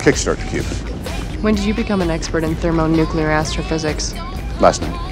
kickstart the cube. When did you become an expert in thermonuclear astrophysics? Last night.